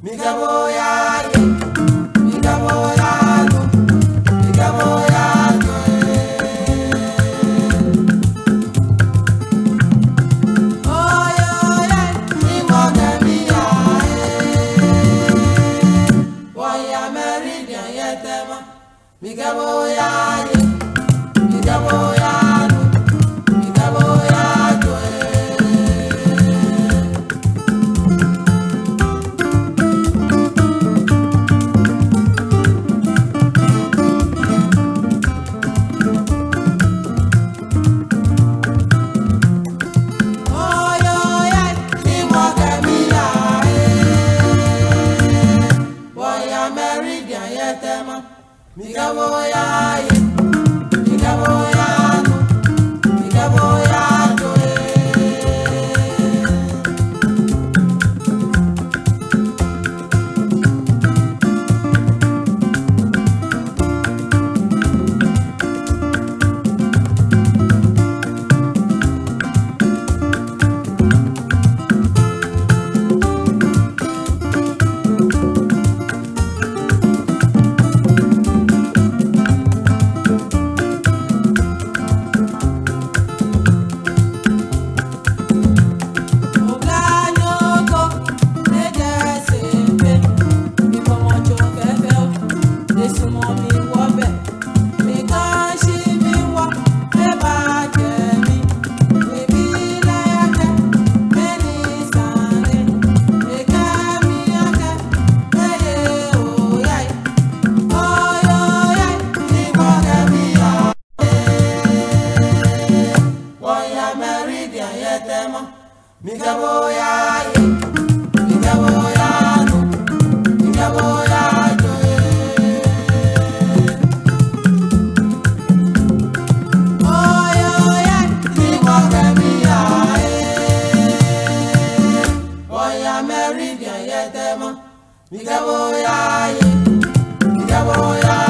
Migabo yalo, migabo yalo, migabo yalo. Eh. Oyo ye, imo kemi ya e. Eh. Waya yetema, migabo やもや Meridian yet, Emma. Nigga boy, I. Nigga boy, I.